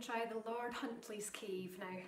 try the Lord Huntley's Cave now.